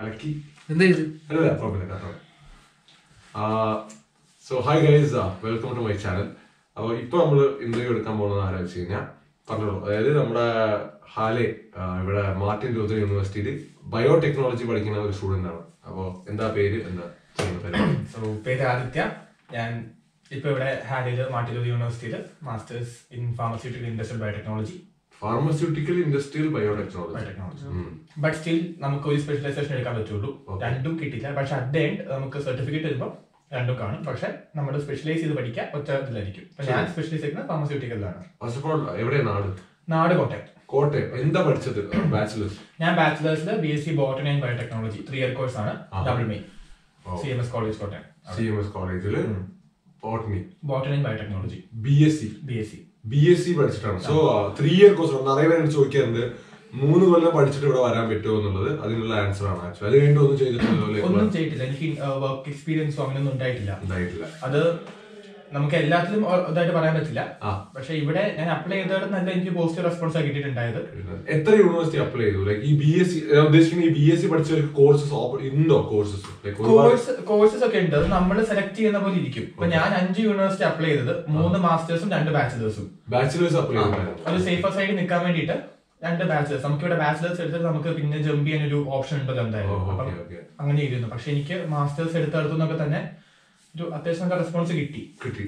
അലക്കി. എന്താ ഇത്? അല്ല കുഴപ്പമില്ല so hi guys welcome to my channel അപ്പോൾ ഇപ്പൊ നമ്മൾ ഇന്റർവ്യൂ എടുക്കാൻ പോകുന്നത് ആരാ വെച്ച് കഴിഞ്ഞാൽ പറഞ്ഞോളൂ. അതായത് നമ്മുടെ ഹാലെ ഇവിടെ മാർട്ടിൻ ലൂതർ യൂണിവേഴ്സിറ്റിയിൽ ബയോടെക്നോളജി പഠിക്കുന്ന ഒരു സ്റ്റുഡന്റ് ആണ്. അപ്പോൾ എന്താ പേര്? എന്താ സോ പേര് ആദിത്യ. ഞാൻ ഇപ്പൊ ഇവിടെ ഹാലയിൽ മാർട്ടിൻ ലൂതർ യൂണിവേഴ്സിറ്റിയിൽ masters in pharmaceutical industrial biotechnology pharmaceutical industrial biotechnology but still നമുക്ക് ഒരു സ്പെഷ്യലൈസേഷൻ എടുക്കാൻ പറ്റുള്ളൂ. രണ്ടും കിട്ടില്ല പക്ഷെ അറ്റ് ദ എൻഡ് നമുക്ക് സർട്ടിഫിക്കറ്റ് വരുമ്പോൾ രണ്ടും കാണും. പക്ഷെ നമ്മൾ സ്പെഷ്യലൈസ് ചെയ്ത് പഠിക്കാൻ ഒറ്റ ഇതിലായിരിക്കും. ഞാൻ സ്പെഷ്യലൈസ് ചെയ്യുന്നത് ഫാർമസ്യൂട്ടിക്കലിലാണ് ഫസ്റ്റ് ഓഫ് ഓൾ എവിടെയാണ് നാട്? നാട് കോട്ടയം. കോട്ടയം. എന്താ പഠിച്ചത്? ബാച്ചിലേഴ്സ് ഞാൻ ബാച്ചിലേഴ്സിൽ B S C botany and biotechnology three year course ആണ്. Double main. C M S college Kottayam. C M S കോളേജിൽ botany botany and biotechnology B S C B S C B S C പഠിച്ചിട്ടാണ്. So three year course നിറയെ പേര് ചോദിക്കാറുണ്ട്. മൂന്ന് കൊല്ലം പഠിച്ചിട്ട് ഇവിടെ വരാൻ പറ്റുമോ എന്നുള്ളത്. അതിനുള്ള ആൻസർ ആണ് ആക്ച്വലി അത് കഴിഞ്ഞിട്ട് ഒന്നും ചെയ്തിട്ടില്ല. ഒന്നും ചെയ്തിട്ടില്ല. എനിക്ക് വർക്ക് എക്സ്പീരിയൻസോ അങ്ങനെയൊന്നും ഉണ്ടായിട്ടില്ല. ഉണ്ടായിട്ടില്ല. അത് നമുക്ക് എല്ലാത്തിലും ഇതായിട്ട് പറയാൻ പറ്റില്ല. പക്ഷെ ഇവിടെ ഞാൻ അപ്ലൈ ചെയ്തത് നല്ല എനിക്ക് പോസിറ്റീവ് റെസ്പോൺസ് കിട്ടിയിട്ടുണ്ടായത്. എത്ര യൂണിവേഴ്സിറ്റി അപ്ലൈ ചെയ്തു? ലൈക്ക് ഈ ബി എസ് സി ഉദ്ദേശിക്കുന്ന ഈ ബി എസ് സി പഠിച്ചവർക്ക് കോഴ്സസ് ഉണ്ടോ കോഴ്സസ് കോഴ്സ് കോഴ്സസ് ഒക്കെ ഉണ്ട്. അത് നമ്മൾ സെലക്ട് ചെയ്യുന്ന പോലെ ഇരിക്കും. ഇപ്പൊ ഞാൻ അഞ്ച് യൂണിവേഴ്സിറ്റി അപ്ലൈ ചെയ്തത്. മൂന്ന് മാസ്റ്റേഴ്സും രണ്ട് ബാച്ചിലേഴ്സും ബാച്ചിലേഴ്സ് അപ്ലൈ ഒരു സേഫർ സൈഡിൽ നിൽക്കാൻ വേണ്ടിയിട്ട് രണ്ട് ബാച്ചിലേഴ്സ് നമുക്ക് ഇവിടെ ബാച്ചിലേഴ്സ് എടുത്തിട്ട് നമുക്ക് പിന്നെ ജമ്പ് ചെയ്യാൻ ഒരു ഓപ്ഷൻ ഉണ്ടല്ലോ എന്തായാലും. അങ്ങനെ ചെയ്തിരുന്നു പക്ഷെ എനിക്ക് മാസ്റ്റേഴ്സ് എടുത്തെടുത്തുനിന്നൊക്കെ തന്നെ ഒരു അത്യാവശ്യം നല്ല റെസ്പോൺസ് കിട്ടി. കിട്ടി.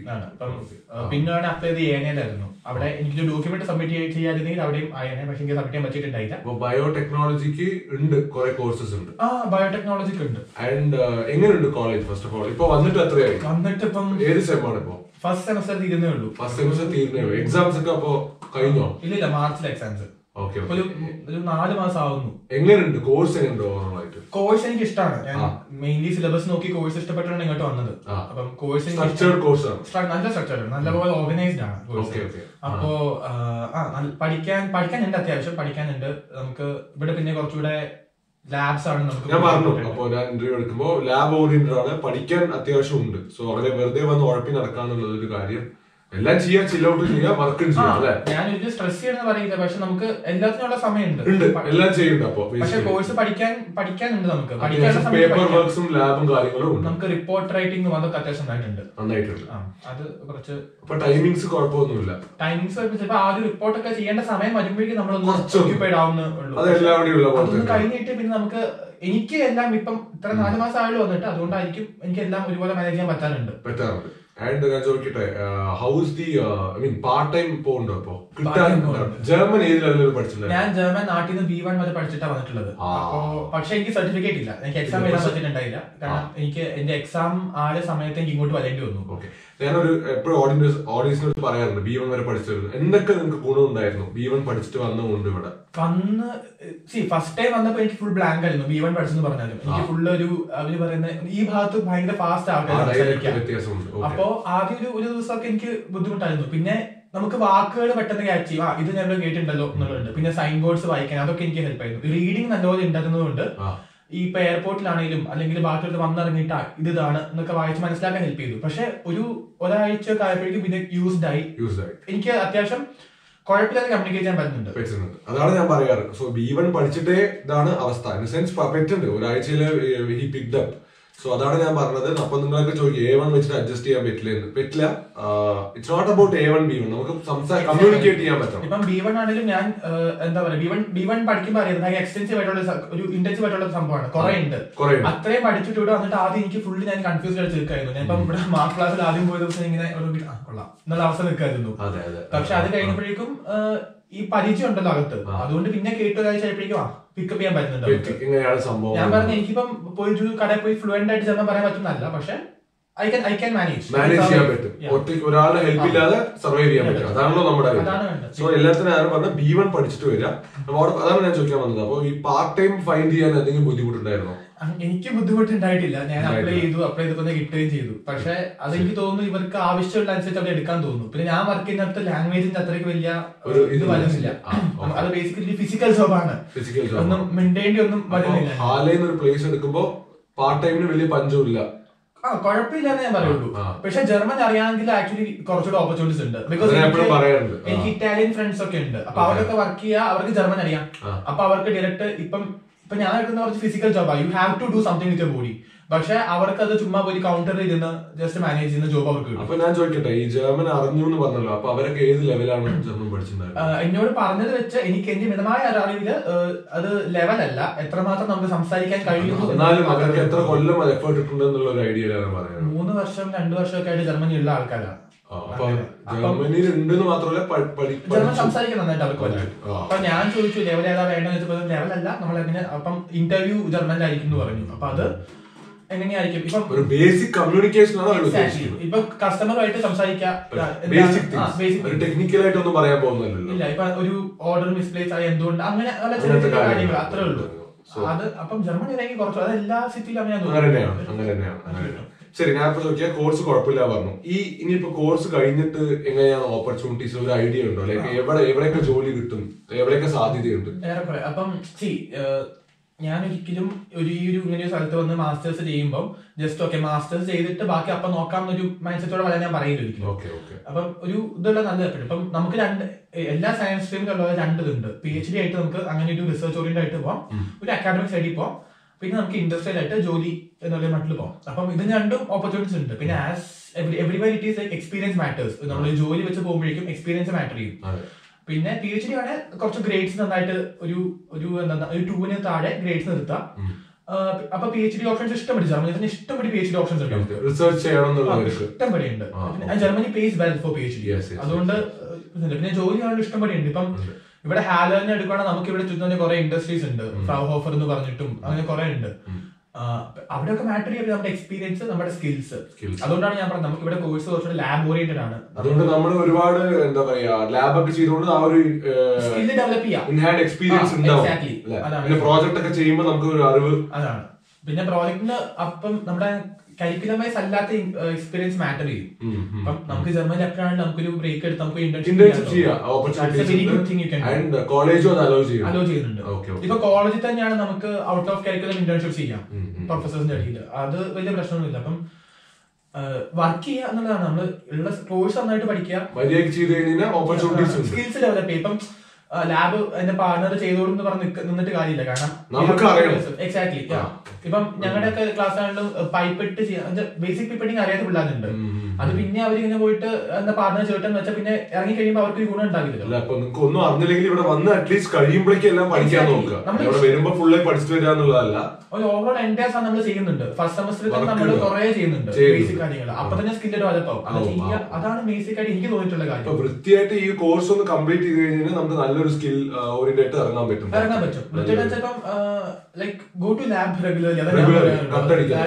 പിന്നെയാണ് അപ്ലൈ ചെയ്ത് ഏനയിലായിരുന്നു അവിടെ എനിക്ക് ഡോക്യുമെന്റ് സബ്മിറ്റ് ചെയ്യാതിരുന്നെങ്കിൽ അവിടെയും ആയനെ പക്ഷെ എനിക്ക് സബ്മിറ്റ് ചെയ്യാൻ പറ്റിയിട്ടുണ്ടായില്ല. ബയോടെക്നോളജിക്ക് ഉണ്ട് കുറെ കോഴ്സസ് ഉണ്ട്. ആ ബയോടെക്നോളജിക്ക് ഉണ്ട്. ആൻഡ് എങ്ങനെയുണ്ട് കോളേജ് ഫസ്റ്റ് ഓഫ് ഓൾ ഇപ്പൊ വന്നിട്ട് എത്രയായി? വന്നിട്ട് ഇപ്പം ഏത് സെമാണ് ഇപ്പൊ? ഫസ്റ്റ് സെമസ്റ്റർ തീരുന്നേ ഉള്ളൂ. ഫസ്റ്റ് സെമസ്റ്റർ തീരുന്നേ ഉള്ളൂ. എക്സാംസ് ഒക്കെ അപ്പോ കഴിഞ്ഞോ? ഇല്ല ഇല്ല മാർച്ചിലെ എക്സാംസ് ഓക്കെ ഒരു നാല് മാസം ആവുന്നു. എങ്ങനെയുണ്ട്? കോഴ്സ് എങ്ങനെയുണ്ട്? കോഴ്സ് എനിക്ക് ഇഷ്ടമാണ് ഞാൻ മെയിൻലി സിലബസ് നോക്കി കോഴ്സ് ഇഷ്ടപ്പെട്ടാണ് ഇങ്ങോട്ട് വന്നത്. അപ്പം കോഴ്സ് നല്ല സ്ട്രക്ചർ നല്ലപോലെ ഓർഗനൈസ്ഡ് ആണ് അപ്പോ പഠിക്കാൻ പഠിക്കാൻ ഉണ്ട് അത്യാവശ്യം. പഠിക്കാനുണ്ട്. നമുക്ക് ഇവിടെ പിന്നെ കുറച്ചുകൂടെ ലാബ്സ് ആണ് നമുക്ക് ഞാൻ പറഞ്ഞു അപ്പൊ ഞാൻ ഇന്റർവ്യൂ എടുക്കുമ്പോൾ ലാബ് ഓറിയന്റഡ് ആണ്. പഠിക്കാൻ അത്യാവശ്യം ഉണ്ട്. സോ അങ്ങനെ വെറുതെ വന്ന് ഉഴപ്പി നടക്കാന്നുള്ളത് ഒരു കാര്യം. എല്ലാം ചെയ്യാൻ ചില്ല ഔട്ട് ചെയ്യാം വർക്കും ചെയ്യാം അല്ലെ? ഞാൻ ഒരു സ്ട്രെസ് ചെയ്യണമെന്ന് പറയില്ല പക്ഷെ നമുക്ക് എല്ലാത്തിനുള്ള സമയമുണ്ട്. ഉണ്ട് എല്ലാം ചെയ്യുന്നുണ്ട് അപ്പൊ പക്ഷെ കോഴ്സ് പഠിക്കാൻ പഠിക്കാനുണ്ട് നമുക്ക്. പഠിക്കാനുള്ള പേപ്പർ. വർക്ക്സും ലാബും കാര്യങ്ങളും ഉണ്ട്. നമുക്ക് റിപ്പോർട്ട് റൈറ്റിംഗ് അതൊക്കെ അത്യാവശ്യം നന്നായിട്ടുണ്ട്. നന്നായിട്ടുണ്ട്. അത് കുറച്ച് അപ്പൊ ടൈമിങ്സ് കുഴപ്പമൊന്നുമില്ല. ടൈമിങ്സ് ചിലപ്പോൾ ആദ്യം റിപ്പോർട്ട് ഒക്കെ ചെയ്യേണ്ട സമയം വരുമ്പോഴേക്കും നമ്മളൊന്ന് കുറച്ചൊന്ന്. ഓക്യുപ്പൈഡ് ആവുന്നേ ഉള്ളൂ. അത് എല്ലാവിടെയും ഉള്ള പോലെ അതൊന്ന് കഴിഞ്ഞിട്ട് പിന്നെ നമുക്ക് എനിക്ക് എല്ലാം ഇപ്പം ഇത്ര നാല് മാസം ആയാലും വന്നിട്ട് അതുകൊണ്ടായിരിക്കും എനിക്ക് എല്ലാം ഒരുപോലെ മാനേജ് ചെയ്യാൻ പറ്റാനുണ്ട്. പറ്റാറുണ്ട്. ആൻഡ് ഞാൻ ചോദിക്കട്ടെ how's the I mean part time പോകുന്നുണ്ടോ ഇപ്പോ? കിട്ടാൻ Part-time ജർമ്മൻ ഏത് ലെവലിൽ പഠിച്ചിട്ടുണ്ട് ഞാൻ ജർമ്മൻ നാട്ടിൽ നിന്ന് ബി വൺ വരെ പഠിച്ചിട്ടാണ് വന്നിട്ടുള്ളത്. പക്ഷെ എനിക്ക് സർട്ടിഫിക്കറ്റ് ഇല്ല. എനിക്ക് എക്സാം എഴുതാൻ പറ്റിട്ടുണ്ടായില്ല പറ്റിയിട്ടുണ്ടായില്ല. കാരണം എനിക്ക് എന്റെ എക്സാം ആയ സമയത്ത് എനിക്ക് ഇങ്ങോട്ട് വരേണ്ടി വന്നു. ഞാനൊരു എപ്പോഴും ഓഡിയൻസ് ഓഡിയൻസിനോട് പറയാറുണ്ട് ബി വൺ വരെ പഠിച്ചിരുന്നു എന്തൊക്കെ നിങ്ങൾക്ക് ഗുണമുണ്ടായിരുന്നു? ബി വൺ പഠിച്ചിട്ട് വന്നുകൊണ്ട് ഇവിടെ? വന്ന് സി ഫസ്റ്റ് ടൈം വന്നപ്പോ എനിക്ക് ഫുൾ ബ്ലാങ്ക് ആയിരുന്നു ബി വൺ പഠിച്ചെന്ന് പറഞ്ഞാലും. എനിക്ക് ഫുൾ ഒരു അവർ പറയുന്ന ഈ ഭാഗത്ത് ഭയങ്കര ഫാസ്റ്റ് ആൾക്കാർ അപ്പോ ആദ്യം ഒരു ഒരു ദിവസമൊക്കെ എനിക്ക് ബുദ്ധിമുട്ടായിരുന്നു. പിന്നെ നമുക്ക് വാക്കുകൾ പെട്ടെന്ന് ക്യാച്ച് ചെയ്യും. ആ ഇത് ഞാൻ കേട്ടിട്ടുണ്ടല്ലോ എന്നുള്ളതുണ്ട് പിന്നെ സൈൻ ബോർഡ്സ് വായിക്കാൻ അതൊക്കെ എനിക്ക് ഹെൽപ്പ് ആയിരുന്നു. റീഡിങ് നല്ലപോലെ ഉണ്ടായിരുന്നതുകൊണ്ട് ഈ ഇപ്പൊ എയർപോർട്ടിലാണെങ്കിലും അല്ലെങ്കിൽ ബാക്കിയുള്ള വന്നിറങ്ങിയിട്ട് ഇത് ഇതാണ് എന്നൊക്കെ വായിച്ച് മനസ്സിലാക്കാൻ ഹെൽപ്പ് ചെയ്തു. പക്ഷെ ഒരു ഒരാഴ്ച ആയപ്പോഴേക്കും പിന്നെ യൂസ്ഡ് ആയി. യൂസ് ആയി. എനിക്ക് അത്യാവശ്യം കുഴപ്പമില്ലാതെ കമ്മ്യൂണിക്കേറ്റ് ചെയ്യാൻ പറ്റുന്നുണ്ട്. പറ്റുന്നുണ്ട്. അതാണ് ഞാൻ പറയാറ്. സോ ബി വൺ പഠിച്ചിട്ടേ ഇതാണ് അവസ്ഥ. ഇൻ സെൻസ് പറ്റുന്നുണ്ട് ഒരാഴ്ചയിൽ ഹി പിക്ഡ് അപ്പ് സോ അതാണ് ഞാൻ പറഞ്ഞത്. അപ്പൊ നിങ്ങളൊക്കെ ചോദിക്കും എ വൺ വെച്ചിട്ട് അഡ്ജസ്റ്റ് ചെയ്യാൻ പറ്റില്ല എന്ന്. പറ്റില്ല. It's not about A one B one നമുക്ക് സംസാരം കമ്മ്യൂണിക്കേറ്റ് ചെയ്യാൻ പറ്റും ഇപ്പം ബി വൺ ആണെങ്കിലും ഞാൻ എന്താ പറയാ ബി വൺ ബി വൺ പഠിക്കുമ്പോൾ അറിയാം. ഭയങ്കര എക്സ്റ്റൻസീവ് ആയിട്ടുള്ള ഒരു ഇന്റൻസീവ് ആയിട്ടുള്ള സംഭവമാണ്. കുറെ ഉണ്ട്. അത്രയും പഠിച്ചിട്ട് ഇവിടെ വന്നിട്ട് ആദ്യം എനിക്ക് ഫുള്ള് ഞാൻ കൺഫ്യൂസ് ആയിട്ട് നിൽക്കായിരുന്നു. ഞാൻ ഇപ്പം ഇവിടെ മാർക്ക് ക്ലാസ്സിൽ ആദ്യം പോയ ദിവസം ഇങ്ങനെ ഒരു കൊള്ളാം. എന്നുള്ള അവസ്ഥ നിൽക്കായിരുന്നു. പക്ഷെ അത് കഴിഞ്ഞപ്പോഴേക്കും ഈ പരിചയം ഉണ്ടല്ലോ അകത്ത്. അതുകൊണ്ട് പിന്നെ കേട്ട ഒരാഴ്ച ആയപ്പോഴേക്കും പിക്കപ്പ് ചെയ്യാൻ പറ്റുന്നുണ്ട് ഞാൻ പറഞ്ഞു എനിക്കിപ്പം പോയി ഒരു കടയിൽ പോയി ഫ്ലുവന്റ് ആയിട്ട് ചെന്നാൽ പറയാൻ പറ്റുന്നല്ല പക്ഷെ I can I can manage manage ചെയ്യാൻ പറ്റും. ഒറ്റയ്ക്ക് ഒരാളുടെ ഹെൽപ്പ് ഇല്ലാതെ സർവൈവ് ചെയ്യാൻ പറ്റും. അതാണല്ലോ നമ്മുടെ സോ എല്ലാത്തിനും ആരും പറഞ്ഞ ബി വൺ പഠിച്ചിട്ട് വരിക. അതാണ് ഞാൻ ചോദിക്കാൻ വന്നത്. അപ്പൊ ഈ പാർട്ട് ടൈം ഫൈൻഡ് ചെയ്യാൻ എന്തെങ്കിലും ബുദ്ധിമുട്ടുണ്ടായിരുന്നോ? എനിക്ക് ബുദ്ധിമുട്ടുണ്ടായിട്ടില്ല. ഞാൻ അപ്ലൈ. ചെയ്തു അപ്ലൈ ചെയ്തപ്പോൾ കിട്ടുകയും ചെയ്തു. പക്ഷെ അത് എനിക്ക് തോന്നുന്നു ഇവർക്ക് ആവശ്യമുള്ള അനുസരിച്ച് അവിടെ എടുക്കാൻ തോന്നുന്നു. പിന്നെ ഞാൻ വർക്ക് ചെയ്യുന്നിടത്ത് ലാംഗ്വേജിന്റെ അത്രയ്ക്ക് വലിയ ഒരു ഇത് വരുന്നില്ല. അത് ബേസിക്കലി ഫിസിക്കൽ ജോബാണ് ഒന്നും മിണ്ടേണ്ടി ഒന്നും വരുന്നില്ല. ഹാലയിൽ ഒരു പ്ലേസ് എടുക്കുമ്പോ പാർട്ട് ടൈമിന് വലിയ പഞ്ചമില്ല ആ കുഴപ്പമില്ലെന്ന് ഞാൻ പറയുള്ളൂ. പക്ഷെ ജർമ്മൻ അറിയാമെങ്കിൽ ആക്ച്വലി കുറച്ചുകൂടെ ഓപ്പർച്യൂണിറ്റീസ് ഉണ്ട്. ബിക്കോസ് എനിക്ക് ഇറ്റാലിയൻ ഫ്രണ്ട്സ് ഒക്കെ ഉണ്ട്. അപ്പൊ അവർക്കൊക്കെ വർക്ക് ചെയ്യാ അവർക്ക് ജർമ്മൻ അറിയാം. അപ്പൊ അവർക്ക് ഡയറക്റ്റ് ഇപ്പം ഇപ്പൊ ഞാൻ എടുക്കുന്ന കുറച്ച് physical ജോബാണ് you have to do something with body പക്ഷെ അവർക്ക് അത് ചുമ്മാ പോയി കൗണ്ടറിൽ ഇരുന്ന് ജസ്റ്റ് മാനേജ് ചെയ്യുന്ന ജോബ് അവർക്ക് അപ്പൊ ഞാൻ ചോദിക്കട്ടെ ഈ ജർമ്മൻ അറിഞ്ഞു എന്ന് പറഞ്ഞല്ലോ. അപ്പൊ അവരൊക്കെ ഏത് ലെവലാണ് ജർമ്മൻ പഠിച്ചിട്ടുണ്ടായിരുന്നത്? എന്നോട് പറഞ്ഞത് വെച്ച് എനിക്ക് എന്റെ മിതമായ അറിവിൽ അത് ലെവലല്ല എത്രമാത്രം നമുക്ക് സംസാരിക്കാൻ കഴിയുന്നു എന്നാലും അവർക്ക് എത്ര കൊല്ലം എഫേർട്ട് ഇട്ടുണ്ടെന്നുള്ള ഒരു ഐഡിയ മൂന്ന് വർഷം രണ്ടു വർഷമൊക്കെ ആയിട്ട് ജർമ്മനിയുള്ള ആൾക്കാരാണ് അപ്പൊ ജർമ്മനിയിൽ ഉണ്ടെന്ന് മാത്രമല്ല പ- ജർമ്മൻ സംസാരിക്കാൻ നന്നായിട്ട് അവർക്ക് പറ്റും അപ്പൊ ഞാൻ ചോദിച്ചു ലെവൽ ഏതാ വേണ്ടെന്ന് വെച്ചപ്പോൾ ലെവലല്ല നമ്മൾ എങ്ങനെ അപ്പം ഇന്റർവ്യൂ ജർമ്മനിലായിരിക്കും എന്ന് പറഞ്ഞു. അപ്പൊ അത് എങ്ങനെയായിരിക്കും? ഇപ്പം ഒരു ബേസിക് കമ്മ്യൂണിക്കേഷൻ ഇപ്പൊ കസ്റ്റമറുമായിട്ട് സംസാരിക്കാം ടെക്നിക്കലായിട്ട് ഒന്നും പറയാൻ പോകുന്നില്ലല്ലോ. ഇല്ല ഇപ്പൊ ഒരു ഓർഡർ മിസ്പ്ലേസ് ആയി എന്തുകൊണ്ട് അങ്ങനെ നല്ല ചെറിയ ചെറിയ കാര്യങ്ങൾ. അത്രേ ഉള്ളൂ. അത് അപ്പം ജർമ്മനി ഇറങ്ങി കുറച്ചു അത് എല്ലാ സിറ്റിയിലും അങ്ങനെ അങ്ങനെ തന്നെയാണ് അങ്ങനെ തന്നെയാണ്. ശരി ഞാൻ ഇപ്പൊ നോക്കിയാൽ കോഴ്സ് കുഴപ്പമില്ല പറഞ്ഞു. ഈ ഇനിയിപ്പോ കോഴ്സ് കഴിഞ്ഞിട്ട് എങ്ങനെയാണ് ഓപ്പർച്യൂണിറ്റീസ് ഒരു ഐഡിയ ഉണ്ടോ? ലൈക്ക് എവിടെ എവിടെയൊക്കെ ജോലി കിട്ടും? എവിടെയൊക്കെ സാധ്യതയുണ്ട്? അപ്പം സി ഞാൻ ഒരിക്കലും ഒരു ഈ ഒരു ഇങ്ങനെ ഒരു സ്ഥലത്ത് വന്ന് മാസ്റ്റേഴ്സ് ചെയ്യുമ്പോൾ ജസ്റ്റ് ഓക്കെ മാസ്റ്റേഴ്സ് ചെയ്തിട്ട് ബാക്കി അപ്പം നോക്കാം എന്നൊരു മൈൻഡ് സെറ്റോടെ വളരെ ഞാൻ പറയില്ല ഒരിക്കലും. ഓക്കെ ഓക്കെ അപ്പം ഒരു ഇതുള്ള നല്ല ഇപ്പം നമുക്ക് രണ്ട് എല്ലാ സയൻസ് സ്ട്രീമിലുള്ള രണ്ട് ഇതുണ്ട് പി എച്ച് ഡി ആയിട്ട് നമുക്ക് അങ്ങനെ ഒരു റിസർച്ച് ഓറിയന്റ് ആയിട്ട് പോവാം. ഒരു അക്കാഡമിക് സൈഡിൽ പോവാം. പിന്നെ നമുക്ക് ഇൻഡസ്ട്രിയൽ ആയിട്ട് ജോലി എന്നുള്ള മട്ടിൽ പോകാം. അപ്പം ഇത് രണ്ടും ഓപ്പർച്യൂണിറ്റീസ് ഉണ്ട്. പിന്നെ as everywhere it is like experience matters നമ്മൾ ജോലി വെച്ച് പോകുമ്പോഴേക്കും എക്സ്പീരിയൻസ് മാറ്റർ ചെയ്യും. പിന്നെ പി എച്ച് ഡി ആണ് കുറച്ച് ഗ്രേഡ്സ് നന്നായിട്ട് ഒരു ഒരു എന്താ ഒരു ടൂവിന് താഴെ ഗ്രേഡ്സ് നിർത്താം. അപ്പൊ പി എച്ച് ഡി ഓപ്ഷൻസ് ഇഷ്ടപ്പെടി ജർമ്മനി തന്നെ ഇഷ്ടപ്പെടി P H D options. Research ഇഷ്ടംപടി ഉണ്ട് Germany pays well for P H D അതുകൊണ്ട് പിന്നെ ജോലി ആണെങ്കിൽ ഇഷ്ടംപടി ഉണ്ട്. ഇപ്പം ഇവിടെ ഹാലോനെ എടുക്കുകയാണെങ്കിൽ നമുക്ക് ഇവിടെ ചുറ്റും കുറെ ഇൻഡസ്ട്രീസ് ഉണ്ട്. ഫ്രൗഹോഫർ എന്ന് പറഞ്ഞിട്ടും അങ്ങനെ കുറെ ഉണ്ട്. അവിടെയൊക്കെ മാറ്റർ ചെയ്യുന്നത് നമ്മുടെ എക്സ്പീരിയൻസ് നമ്മുടെ സ്കിൽസ് അതുകൊണ്ടാണ് ഞാൻ പറഞ്ഞത് നമുക്ക് ഇവിടെ കോഴ്സ് കുറച്ചുകൂടെ ലാബ് ഓറിയന്റഡ് ആണ്. അതുകൊണ്ട് നമ്മൾ ഒരുപാട് എന്താ പറയാ ലാബ് ഒക്കെ ചെയ്തുകൊണ്ട് ആ ഒരു സ്കിൽ ഡെവലപ്പ് ചെയ്യാം. ഇൻഹാൻഡ് എക്സ്പീരിയൻസ് ഉണ്ടാവും. പിന്നെ പ്രോജക്റ്റ് ഒക്കെ ചെയ്യുമ്പോൾ നമുക്ക് ഒരു അറിവ്. അതാണ്. പിന്നെ പ്രോജക്റ്റിന് അപ്പം നമ്മുടെ കരിക്കുലം വൈസ് അല്ലാത്ത എക്സ്പീരിയൻസ് മാറ്റർ ചെയ്യും. നമുക്ക് ജർമ്മനി അപ്പം നമുക്ക് ജർമ്മനിൽ എപ്പോഴാണെങ്കിൽ നമുക്കൊരു ബ്രേക്ക് എടുത്ത് നമുക്ക് ഇന്റേൺഷിപ്പ് അലോ ചെയ്യുന്നുണ്ട്. ഇപ്പൊ കോളേജിൽ തന്നെയാണ് നമുക്ക് ഔട്ട് ഓഫ് കരിക്കുലം ഇന്റേൺഷിപ്പ് ചെയ്യാം. പ്രൊഫസേഴ്സിന്റെ അടിയിൽ അത് വലിയ പ്രശ്നമൊന്നുമില്ല. അപ്പം വർക്ക് ചെയ്യുക എന്നുള്ളതാണ്. നമ്മൾ ഉള്ള കോഴ്സ് നന്നായിട്ട് പഠിക്കുക. സ്കിൽസ് ഡെവലപ്പ് ചെയ്യും ഇപ്പം ലാബ് എന്റെ പാർട്ണർ ചെയ്തോളും എന്ന് പറഞ്ഞ് നിക്ക- നിന്നിട്ട് കാര്യമില്ല. കാരണം നമുക്ക് അറിയണം. എക്സാക്ട്ലി ഇപ്പം ഞങ്ങളുടെ ഒക്കെ ക്ലാസ് ആണെങ്കിലും പൈപ്പ് ഇട്ട് ചെയ്യാൻ ബേസിക് പൈപ്പിട്ടിങ് അറിയാത്ത പിള്ളേരുണ്ട്. ഉം. അത് പിന്നെ അവരിങ്ങനെ പോയിട്ട് എന്താ പാർട്ണർ ചേട്ടൻ വെച്ചാൽ പിന്നെ ഇറങ്ങി കഴിയുമ്പോൾ അവർക്ക് ഗുണം ഉണ്ടാകില്ല അപ്പൊ നിങ്ങൾക്ക് ഒന്നും അറിഞ്ഞില്ലെങ്കിൽ ഇവിടെ വന്ന് അറ്റ്ലീസ്റ്റ് കഴിയുമ്പോഴേക്കും എല്ലാം പഠിക്കാൻ നോക്കുക. ഇവിടെ വരുമ്പോ ഫുള്ള് പഠിച്ചു വരിക എന്നുള്ളതല്ല. ഒരു ഓവറോൾ എന്റയർ ആണ് നമ്മൾ ചെയ്യുന്നുണ്ട്. ഫസ്റ്റ് സെമസ്റ്ററിൽ തന്നെ നമ്മൾ ഉണ്ട്. കുറെ ചെയ്യുന്നുണ്ട്. ബേസിക് കാര്യങ്ങൾ അപ്പൊ തന്നെ സ്കില്ല് ഡെവലപ്പ് ആവും. അതാണ് ബേസിക് ആയിട്ട് എനിക്ക് തോന്നിയിട്ടുള്ള ഇപ്പൊ കാര്യം വൃത്തിയായിട്ട് ഈ കോഴ്സ് ഒന്ന് കംപ്ലീറ്റ് ചെയ്ത് കഴിഞ്ഞാൽ നമുക്ക് നല്ലൊരു സ്കിൽ ഓറിയന്റഡ് ഇറങ്ങാൻ പറ്റും. ഇറങ്ങാൻ പറ്റും. വെച്ചപ്പം like go to lab regularly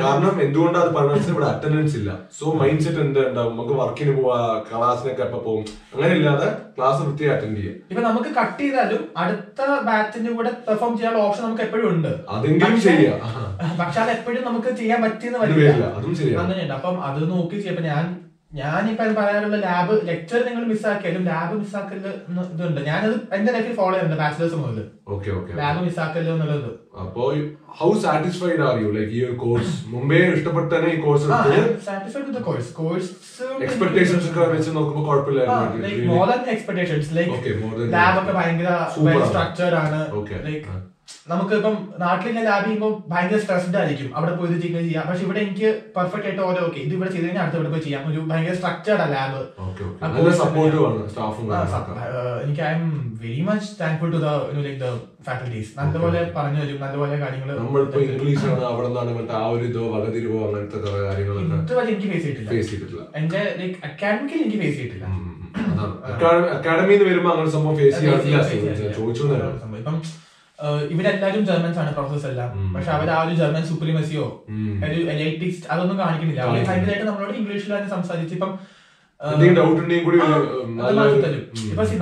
കാരണം എന്തുകൊണ്ടാണ് അത് പറഞ്ഞാൽ ഇവിടെ അറ്റൻഡൻസ് ഇല്ല. സോ മൈൻഡ് സെറ്റ് എന്ത്? ഉണ്ടാവും നമുക്ക് വർക്കിന് പോവാ ക്ലാസ്സിനൊക്കെ എപ്പോ പോകും അങ്ങനെ ഇല്ലാതെ ക്ലാസ് വൃത്തിയായി അറ്റൻഡ് ചെയ്യാം. ഇപ്പൊ നമുക്ക് കട്ട് ചെയ്താലും അടുത്ത ബാച്ചിന്റെ കൂടെ പെർഫോം ചെയ്യാനുള്ള ഓപ്ഷൻ നമുക്ക് എപ്പോഴും ഉണ്ട്. അതെങ്കിലും ശരിയാ ചെയ്യാം. പക്ഷെ അത് എപ്പോഴും നമുക്ക് ചെയ്യാൻ പറ്റിയെന്ന് വരില്ല വരില്ല. അതും ശരിയാണ് അങ്ങനെയുണ്ട്. അപ്പം അത് നോക്കി ചെയ്യാം. ഞാൻ ഞാനിപ്പോ അത് പറയാനുള്ള ലാബ് ലെക്ചർ നിങ്ങൾ മിസ്സാക്കിയാലും ലാബ് മിസ്സാക്കൽ ഇതുണ്ട്. ഞാനത് എന്റെ ലൈഫിൽ ഫോളോ ചെയ്യുന്നുണ്ട് ബാച്ചിലേഴ്സ് മുതൽ ഓക്കെ ഓക്കെ ലാബ് മിസ്സാക്കൽ എന്നുള്ളത്. അപ്പോ how satisfied are you like ഈ ഒരു കോഴ്സ് മുമ്പേ ഇഷ്ടപ്പെട്ട തന്നെ ഈ course satisfied with course course expectations ഒക്കെ വെച്ച് നോക്കുമ്പോൾ ലൈക് കുഴപ്പമില്ലായിരുന്നു more than expectations like lab ഒക്കെ ഭയങ്കര വെൽ ആണ്. സ്ട്രക്ചർഡ് ആണ്. ലൈക്ക് ആ. നമുക്ക് ഇപ്പം നാട്ടിൽ ലാബിൽ ലാബ് ചെയ്യുമ്പോൾ ഭയങ്കര സ്ട്രെസ്ഡ് ആയിരിക്കും. അവിടെ പോയി ഇത് ചെയ്യുന്നത് ചെയ്യാം. പക്ഷെ ഇവിടെ എനിക്ക് പെർഫെക്റ്റ് ആയിട്ട് ഓരോ ഓക്കെ ഇത് ഇവിടെ ചെയ്ത് കഴിഞ്ഞാൽ അടുത്ത ഇവിടെ പോയി ചെയ്യാം. ഒരു ഭയങ്കര സ്ട്രക്ചേർഡ് ആ ലാബ് എനിക്ക് I'm very much thankful to like the faculties നല്ലപോലെ പറഞ്ഞു തരും. നല്ലപോലെ കാര്യങ്ങൾ ഇതുവരെ എനിക്ക് ഫേസ് ചെയ്തിട്ടില്ല. എന്റെ ലൈക്ക് അക്കാഡമിക്കലി എനിക്ക് ഫേസ് ചെയ്തിട്ടില്ല. അക്കാഡമിന്ന് വരുമ്പോ അങ്ങനെ സംഭവം ഫേസ് ചെയ്യാറില്ല. ചോദിച്ചു ഇപ്പം ഇവരെല്ലാരും ജർമ്മൻസ് ആണ് പ്രൊഫസേഴ്സ് എല്ലാം പക്ഷെ അവർ ആ ഒരു ജർമ്മൻ സുപ്രീമസിയോ. ഒരു എലൈറ്റിസ്റ്റ് അതൊന്നും കാണിക്കുന്നില്ല. അവർ. ഭയങ്കരമായിട്ട് നമ്മളോട് ഇംഗ്ലീഷിലാണ് സംസാരിച്ച് ഇപ്പം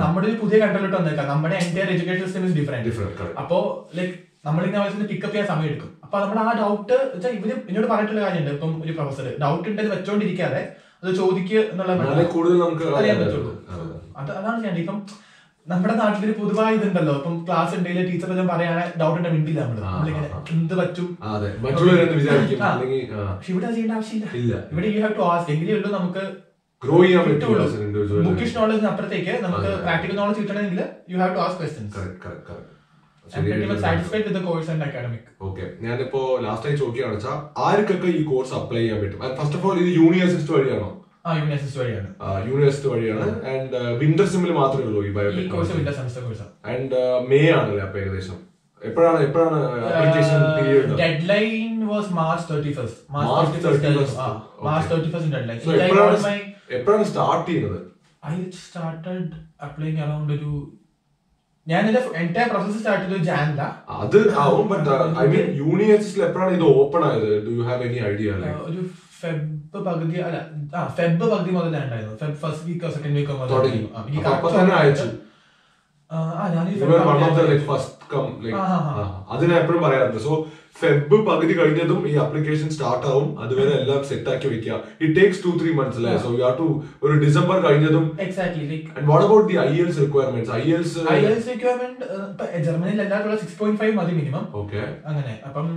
നമ്മുടെ ഒരു പുതിയ കണ്ടലോട്ട് വന്നേക്കാം. നമ്മുടെ entire education system is different. അപ്പോ ലൈക് നമ്മളിങ്ങനെ ആവശ്യത്തിന് പിക്കപ്പ് ചെയ്യാൻ സമയം എടുക്കും അപ്പൊ നമ്മൾ ആ ഡൗട്ട് വെച്ചാൽ ഇവർ എന്നോട് പറഞ്ഞിട്ടുള്ള കാര്യമുണ്ട്. ഇപ്പം ഒരു പ്രൊഫസർ ഡൗട്ട് ഉണ്ടെന്ന് വെച്ചോണ്ടിരിക്കാതെ അത് ചോദിക്കുക എന്നുള്ള അറിയാൻ പറ്റുള്ളൂ. അത് അതാണ് ഞാൻ ഇപ്പം നമ്മുടെ നാട്ടിൽ പൊതുവായ ഇതുണ്ടല്ലോ. ഇപ്പം ക്ലാസ് ഉണ്ടെങ്കിൽ ടീച്ചർ എല്ലാം പറയാനെ ഡൗട്ട് ഉണ്ടെ മിണ്ടില്ല നമ്മൾ. നമ്മളിങ്ങനെ. എന്ത് പറ്റും? പക്ഷെ ഇവിടെ ചെയ്യേണ്ട ആവശ്യമില്ല. ഇവിടെ യു ഹാവ് ടു ആസ്ക് എങ്കിലേ ഉള്ളൂ നമുക്ക് ഗ്രോ ചെയ്യാൻ പറ്റുള്ളൂ ബുക്കിഷ് നോളജ് അപ്പുറത്തേക്ക് നമുക്ക്. പ്രാക്ടിക്കൽ നോളജ് കിട്ടണമെങ്കിൽ you have to ask questions ഞാനിപ്പോ ലാസ്റ്റ് ആയി ചോദിക്കുകയാണെന്ന് വെച്ചാൽ ആർക്കൊക്കെ ഈ കോഴ്സ് അപ്ലൈ ചെയ്യാൻ പറ്റും? ഫസ്റ്റ് ഓഫ് ഓൾ ഇത് യൂണിവേഴ്സിറ്റി വഴിയാണോ? യൂണിവേഴ്സിറ്റി വഴിയാണ്. യൂണിവേഴ്സിറ്റി വഴിയാണ്. ആൻഡ് വിന്റർ സെമ്മിൽ മാത്രമേ ഉള്ളൂ ഈ കോഴ്സ് ആൻഡ് മേ ആണല്ലേ അപ്പൊ ഏകദേശം? എപ്പോഴാണ് എപ്പോഴാണ് application period deadline was March thirty first March thirty 31st. First deadline എപ്പോഴാണ് സ്റ്റാർട്ട് ചെയ്യുന്നത്? ഐ സ്റ്റാർട്ടഡ് അപ്ലൈങ് അറൗണ്ട് ഒരു ഞാൻ എന്റെ എന്റെ പ്രോസസ് സ്റ്റാർട്ട് ചെയ്തത് ജാനില അത് ആവും ബട്ട് ഐ മീൻ യൂണിവേഴ്സിറ്റിയിൽ എപ്പോഴാണ് ഇത് ഓപ്പൺ ആയത്? Do you have any idea ഒരു ഫെബ് പകുതി അല്ല ആ ഫെബ് പകുതി മുതൽ ഉണ്ടായിരുന്നു. ഫെബ് ഫസ്റ്റ് വീക്കോ സെക്കൻഡ് വീക്കോ മുതൽ തുടങ്ങി. അതിനെ എപ്പോഴും പറയാറുണ്ട്. സോ ഫെബ് പകുതി കഴിഞ്ഞതും ഈ അപ്ലിക്കേഷൻ സ്റ്റാർട്ട് ആവും. അതുവരെ എല്ലാം സെറ്റ് ആക്കി വെക്കുക. It takes two three months അല്ലേ? സോ യു ഹാവ് ടു ഒരു ഡിസംബർ കഴിഞ്ഞതും exactly like and what about the IELTS requirements IELTS IELTS requirement ജർമ്മനിയിൽ എല്ലാവർക്കും സിക്സ് പോയിന്റ് ഫൈവ് മതി മിനിമം ഓക്കെ അങ്ങനെ. അപ്പം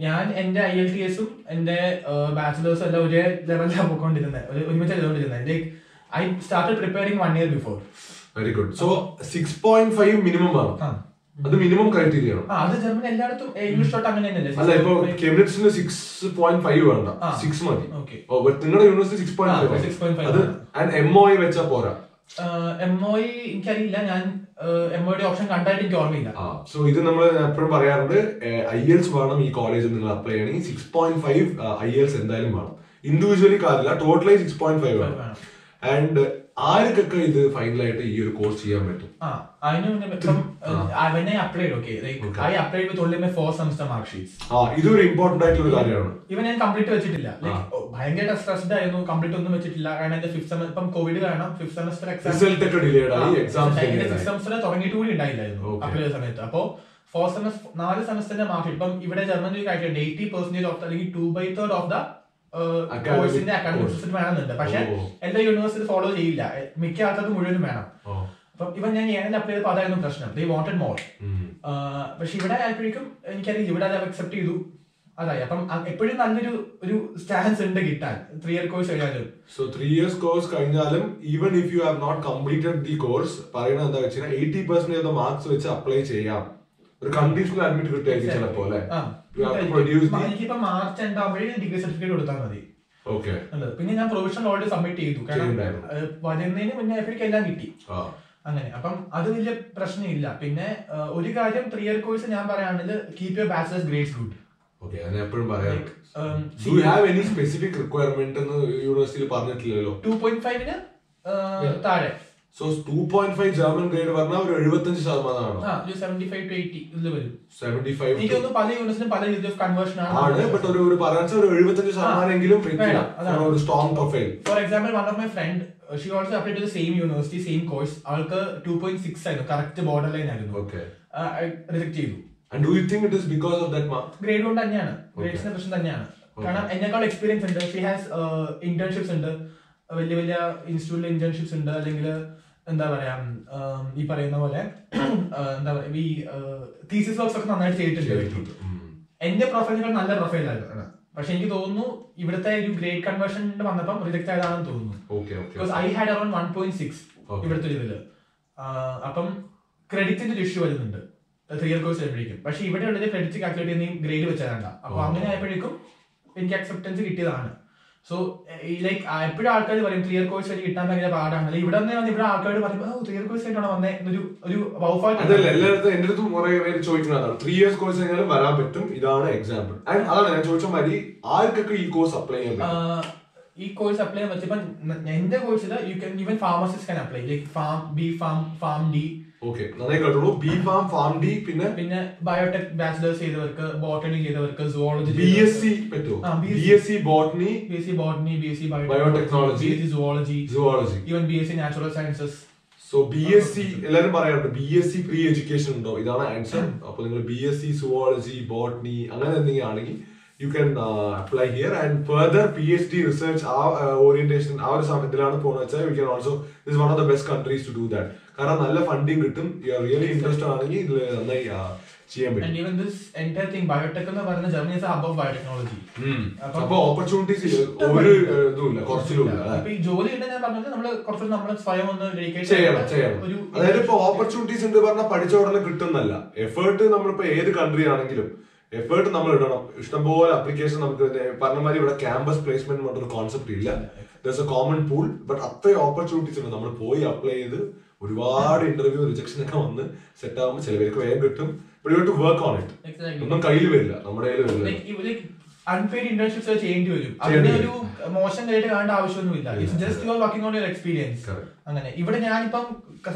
ഞാൻ എന്റെ ഐ എൽ ടി എസും എന്റെ ബാച്ചിലേഴ്സും എല്ലാം ഒരേ ലെവലിലാണ് പോയിക്കൊണ്ടിരുന്നത് ഒരു- ഒരുമിച്ച് എഴുതുകൊണ്ടിരുന്നത് I start preparing one year before very good so six point five minimum ആണ്. അത് മിനിമം ക്രൈറ്റീരിയ ആണ്. അത് ജർമ്മനി എല്ലായിടത്തും ഇംഗ്ലീഷ് തൊട്ട് അങ്ങനെ തന്നെയല്ലേ? അല്ല ഇപ്പൊ കേംബ്രിഡ്ജിന് സിക്സ് പോയിന്റ് ഫൈവ് വേണ്ട. സിക്സ് മതി. നിങ്ങളുടെ യൂണിവേഴ്സിറ്റി സിക്സ് പോയിന്റ് ഫൈവ് 6.5 അത് ആൻഡ് എം ഒ വെച്ചാ പോരാ. എം ഒ എനിക്കറിയില്ല. ഞാൻ എം ഒയുടെ ഓപ്ഷൻ കണ്ടായിട്ട് എനിക്ക് ഓർമ്മയില്ല. ആ സോ ഇത് നമ്മൾ എപ്പോഴും പറയാറുണ്ട് ഐ എൽസ് വേണം ഈ കോളേജിൽ നിങ്ങൾ അപ്ലൈ ചെയ്യണമെങ്കിൽ six point five IELTS എന്തായാലും വേണം. ഇൻഡിവിജ്വലി കാര്യമില്ല ടോട്ടലി സിക്സ് പോയിന്റ് ഫൈവ് വേണം. ആൻഡ് ആർക്കൊക്കെ ഇത് ഫൈനലായിട്ട് ഈ ഒരു കോഴ്സ് ചെയ്യാൻ പറ്റും? ആ ഇതൊരു ഇമ്പോർട്ടന്റ് ആയിട്ടുള്ള ഒരു കാര്യമാണ്. ഇവൻ ഞാൻ കംപ്ലീറ്റ് വെച്ചിട്ടില്ല. ഭയങ്കര സ്ട്രെസ്ഡ് ആയിരുന്നു കംപ്ലീറ്റ് ഒന്നും വെച്ചിട്ടില്ല. കാരണം എന്റെ ഫിഫ്ത് സെമസ്റ്റർ ഇപ്പം കോവിഡ് കാരണം ഫിഫ്ത് സെമസ്റ്റർ എക്സാം റിസൾട്ട് ഒക്കെ ആയി എക്സാംസ് ഫിഫ്ത് സെമസ്റ്റർ തുടങ്ങിയിട്ട് കൂടി ഉണ്ടായില്ലായിരുന്നു അപ്ലൈ ചെയ്ത സമയത്ത്. അപ്പോ ഫോർ സെമസ്റ്റർ നാല് സെമസ്റ്ററിന്റെ മാർക്ക് ഇപ്പം ഇവിടെ ജർമ്മനിൽ കാര്യം എയ്റ്റി പെർസെന്റേജ് ഓഫ് അല്ലെങ്കിൽ two by third of the കോഴ്സിന്റെ അക്കാഡമിക്. സിസ്റ്റം വേണമെന്നുണ്ട്. പക്ഷെ. എല്ലാ യൂണിവേഴ്സിറ്റി ഫോളോ ചെയ്യില്ല. മിക്ക ആൾക്കാർക്ക് മുഴുവനും വേണം. അപ്പം ഇവൻ ഞാൻ ഏനെ അപ്ലൈ ചെയ്തപ്പോൾ അതായിരുന്നു പ്രശ്നം. ദേ വാണ്ടഡ് മോർ പക്ഷെ ഇവിടെ ആയപ്പോഴേക്കും എനിക്കറിയില്ല. ഇവിടെ അത് അക്സെപ്റ്റ് ചെയ്തു. അതായി. അപ്പം എപ്പോഴും നല്ലൊരു ഒരു സ്റ്റാൻസ് ഉണ്ട് കിട്ടാൻ. ത്രീ ഇയർ കോഴ്സ് കഴിഞ്ഞാലും. സോ ത്രീ ഇയേഴ്സ് കോഴ്സ് കഴിഞ്ഞാലും even if you have not completed the course പറയുന്നത് എന്താ വെച്ചാൽ എയ്റ്റി പെർസെന്റേജ് മാർക്സ് വെച്ച് അപ്ലൈ ചെയ്യാം. ഒരു കണ്ടീഷണൽ അഡ്മിറ്റ് കിട്ടുമായിരിക്കും ചിലപ്പോ അല്ലെ? എനിക്കിപ്പോ മാർച്ച് രണ്ടാകുമ്പോഴേ ഡിഗ്രി സർട്ടിഫിക്കറ്റ് കൊടുത്താൽ മതി. ഓക്കെ പിന്നെ ഞാൻ പ്രൊവിഷണൽ ഓൾറെഡി സബ്മിറ്റ് ചെയ്തു. കാരണം വരുന്നതിന് മുന്നേ എഫിക്ക് എല്ലാം കിട്ടി. അങ്ങനെ. അപ്പം അത് വലിയ പ്രശ്നമില്ല. പിന്നെ ഒരു കാര്യം ത്രീ ഇയർ കോഴ്സ് ഞാൻ പറയുകയാണെങ്കിൽ keep your bachelors grades good okay ഞാൻ എപ്പോഴും പറയാം do have any specific requirement എന്ന് യൂണിവേഴ്സിറ്റിയിൽ പറഞ്ഞിട്ടില്ലല്ലോ? ടു പോയിന്റ് ഫൈവിന് താഴെ. So two point five German grade പറഞ്ഞാൽ ഒരു എഴുപത്തഞ്ച് ശതമാനമാണ്. ആണ്. ബട്ട് ഒരു ഒരു പറയാൻ വെച്ചാൽ ഒരു എഴുപത്തഞ്ച് ശതമാനെങ്കിലും വേണം, അതാണ്. ഒരു strong profile for example one of my friend she also apply to same university same course അവൾക്ക് ടു പോയിന്റ് സിക്സ് ആയിരുന്നു കറക്റ്റ് ബോർഡർ ലൈൻ ആയിരുന്നു. ഓക്കെ റിജക്ട് ചെയ്തു. And do you think it is because of that mark grade കൊണ്ട് തന്നെയാണ്. ഗ്രേഡ്സിന്റെ പ്രശ്നം തന്നെയാണ്. കാരണം എന്നെക്കാൾ എക്സ്പീരിയൻസ് ഉണ്ട്. ഷീ ഹാസ് ഇന്റേൺഷിപ്സ് ഉണ്ട്. വലിയ വലിയ ഇൻസ്റ്റിറ്റ്യൂട്ടിൽ ഇന്റേൺഷിപ്സ് ഉണ്ട്. അല്ലെങ്കിൽ എന്താ പറയാ ഈ പറയുന്ന പോലെ എന്താ പറയാ ഈ തീസിസ് വർക്ക്സ് ഒക്കെ നന്നായിട്ട് ചെയ്തിട്ടുണ്ട്. എന്റെ പ്രൊഫൈലിനേക്കാൾ നല്ല പ്രൊഫൈലാണ് പക്ഷെ എനിക്ക് തോന്നുന്നു ഇവിടുത്തെ ഒരു ഗ്രേഡ് കൺവേർഷൻ വന്നപ്പോൾ റിജക്ട് ആയതാണെന്ന് തോന്നുന്നു. I had around one point six ഇവിടുത്തെ ഒരു ഇതിൽ അപ്പം ക്രെഡിറ്റിന്റെ ഒരു ഇഷ്യൂ വരുന്നുണ്ട്. ത്രീ ഇയർ കോഴ്സ് ചെയ്യുമ്പോഴേക്കും പക്ഷെ ഇവിടെ ഉള്ളത് ക്രെഡിറ്റ് കാൽക്കുലേറ്റ് ചെയ്യുന്ന ഗ്രേഡ് വെച്ചാൽ അപ്പൊ. അങ്ങനെ ആയപ്പോഴേക്കും എനിക്ക് അക്സെപ്റ്റൻസ് കിട്ടിയതാണ്. സോ ലൈക്ക് എപ്പോഴും ആൾക്കാർ പറയും ത്രീ ഇയർ കോഴ്സ് വഴി കിട്ടാൻ ഭയങ്കര പാടാണ്. അല്ലെങ്കിൽ ഇവിടെ നിന്ന് ഇവിടെ ആൾക്കാർ പറയും ഓ ത്രീ ഇയർ കോഴ്സ് ആയിട്ടാണ് വന്നേ? എന്നൊരു ഒരു വൗഫായിട്ട് അതല്ല എല്ലായിടത്തും എന്റെ അടുത്തും കുറെ പേര് ചോദിക്കുന്നതാണ് ത്രീ ഇയേഴ്സ് കോഴ്സ് കഴിഞ്ഞാലും വരാൻ പറ്റും? ഇതാണ് എക്സാമ്പിൾ അതാണ് ഞാൻ ചോദിച്ച മാതിരി ആർക്കൊക്കെ ഈ കോഴ്സ് അപ്ലൈ ചെയ്യാൻ പറ്റും? ഈ കോഴ്സ് അപ്ലൈ ചെയ്യാൻ പറ്റിയപ്പോ എന്റെ കോഴ്സിൽ you can even pharmacist can apply like pharm B pharm pharm D okay നന്നായി കേട്ടോളൂ ബി ഫാം ഫാം ഡി പിന്നെ പിന്നെ ബയോടെക് ബാച്ചിലേഴ്സ് ചെയ്തവർക്ക് ബോട്ടണി ചെയ്തവർക്ക് സുവോളജി ബി എസ് സി പറ്റുമോ B. S C botany B S C botany B S C biotechnology B S C zoology zoology even B S C natural sciences so B S C എല്ലാവരും പറയാറുണ്ട് B S C pre education ഉണ്ടോ ഇതാണ് answer അപ്പൊ നിങ്ങൾ B S C zoology botany അങ്ങനെ എന്തെങ്കിലും ആണെങ്കിൽ you can apply here and further P H D research ആ ഓറിയന്റേഷൻ ആ ഒരു സമയത്തിലാണ് പോകുന്നത് വെച്ചാൽ you can also is one of the best countries to do that കാരണം നല്ല ഫണ്ടിങ് കിട്ടും. റിയലി ഇൻട്രസ്റ്റ് ആണെങ്കിൽ ഇതിൽ നന്നായി ചെയ്യാൻ പറ്റും. എന്ന് പറയുന്ന അപ്പൊ- അപ്പൊ ഓപ്പർച്യൂണിറ്റീസ് ഒരു ഏഹ്, ഇതുമില്ല. കുറച്ചിലുമില്ല. അല്ലേ? അപ്പൊ ഈ ജോലി കിട്ടാൻ ഞാൻ പറഞ്ഞത് നമ്മൾ നമ്മൾ സ്വയം ഒന്ന് ഡെഡിക്കേറ്റ് ചെയ്യണം ചെയ്യണം. അതായത് ഇപ്പൊ ഓപ്പർച്യൂണിറ്റീസ് ഉണ്ട് പറഞ്ഞാൽ പഠിച്ച ഉടനെ കിട്ടുന്നല്ല. എഫേർട്ട് നമ്മളിപ്പോ ഏത് കൺട്രി ആണെങ്കിലും എഫേർട്ട് നമ്മൾ ഇടണം. ഇഷ്ടംപോലെ അപ്ലിക്കേഷൻ നമുക്ക് ഇതിന്റെ പറഞ്ഞ മാതിരി ഇവിടെ ക്യാമ്പസ് പ്ലേസ്മെന്റ് പറഞ്ഞൊരു കോൺസെപ്റ്റ് ഇല്ല. ദോമൺ എ കോമൺ പൂൾ ബട്ട് അത്രയും ഓപ്പർച്യൂണിറ്റീസ് ഉണ്ട്. നമ്മൾ പോയി അപ്ലൈ ചെയ്ത് ഒരുപാട് ഇന്റർവ്യൂ റിജക്ഷൻ ഒക്കെ വന്ന് സെറ്റ് ആകുമ്പോൾ ചിലവർക്ക് വേഗം കിട്ടും. ഇവിടെ ടു വർക്ക് ഓൺ ഇറ്റ്. ഒന്നും കയ്യിൽ വരില്ല. നമ്മുടെ കയ്യിൽ വരില്ല. അൺപെയ്ഡ് internships ചെയ്യേണ്ടി വരും. അതിന് ഒരു മോശം കഴിഞ്ഞിട്ട് കാണേണ്ട ആവശ്യമൊന്നുമില്ല. It's just you are working on your experience അങ്ങനെ. ഇവിടെ ഞാനിപ്പം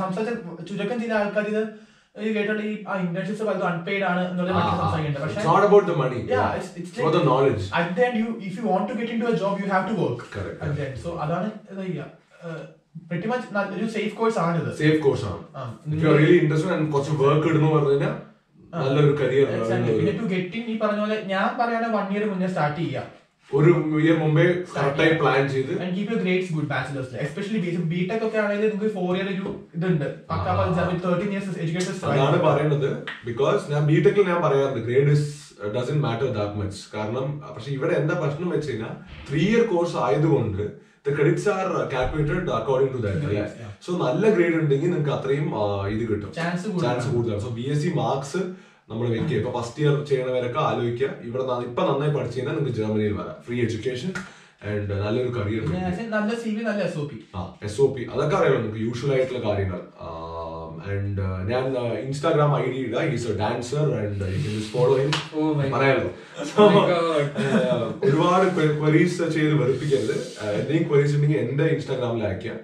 സംസാരിച്ച ചുരുക്കം ചില ആൾക്കാർ ഇത് കേട്ടോ ഈ ഇന്റേൺഷിപ്സ് പലതും അൺപെയ്ഡ് ആണ്. So അതാണ് ഒരു സേഫ് കോഴ്സ് ആണിത്. സേഫ് കോഴ്സ് ആണ്. റിയലി ഇൻട്രസ്റ്റഡ് ആൻഡ് കുറച്ച് വർക്ക് ഇടുന്നു പറഞ്ഞു കഴിഞ്ഞാൽ നല്ലൊരു കരിയർ. പിന്നെ ടു ഗെറ്റിംഗ് ഈ പറഞ്ഞ പോലെ ഞാൻ പറയണ വൺ ഇയർ മുന്നേ സ്റ്റാർട്ട് ചെയ്യാം. ഒരു ഇയർ മുമ്പേ കറക്റ്റായി പ്ലാൻ ചെയ്ത് keep you grades good bachelors especially B tech ഒക്കെ ആണെങ്കിൽ നിങ്ങൾക്ക് ഫോർ ഇയർ ഒരു ഇതുണ്ട്. തേർട്ടീൻ ഇയേഴ്സ് അതാണ് എഡ്യൂക്കേഷൻ പറയുന്നത്. ബിക്കോസ് ഞാൻ ബിടെക്കിൽ ഞാൻ പറയാറുണ്ട് grade is doesn't matter that much കാരണം പക്ഷെ ഇവിടെ എന്താ പ്രശ്നം വെച്ച് കഴിഞ്ഞാൽ ത്രീ ഇയർ കോഴ്സ് ആയതുകൊണ്ട് the credits are calculated according to that. So നല്ല ഗ്രേഡ് ഉണ്ടെങ്കിൽ നിങ്ങൾക്ക് അത്രയും ഇത് കിട്ടും. ചാൻസ് കൂടുതലാണ്. So B S C marks നമ്മൾ വെക്കുക. ഇപ്പൊ ഫസ്റ്റ് ഇയർ ചെയ്യണവരൊക്കെ ആലോചിക്കുക. ഇവിടെ ഇപ്പൊ നന്നായി പഠിച്ചു കഴിഞ്ഞാൽ നിങ്ങൾക്ക് ജർമ്മനിയിൽ വരാം. ഫ്രീ എഡ്യൂക്കേഷൻ ആൻഡ് നല്ലൊരു കരിയർ നല്ല സി വി നല്ല എസ് ഒ പി ആ എസ് ഒ പി അതൊക്കെ അറിയാലോ നിങ്ങൾക്ക് യൂഷ്വൽ ആയിട്ടുള്ള കാര്യങ്ങൾ. ആൻഡ് ഞാൻ ഇൻസ്റ്റാഗ്രാം ഐ ഡി ഇടുക. Is a dancer and follow him പറയാമല്ലോ ഒരുപാട് ക്വരീസ് ചെയ്ത് വെറുപ്പിക്കരുത്. എന്തെങ്കിലും ക്വരീസ് ഉണ്ടെങ്കിൽ എന്റെ ഇൻസ്റ്റാഗ്രാമിൽ അയക്കാം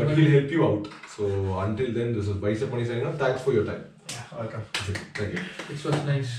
help you out so until then this is പൈസ പണി signer thanks for your time thank you it's was nice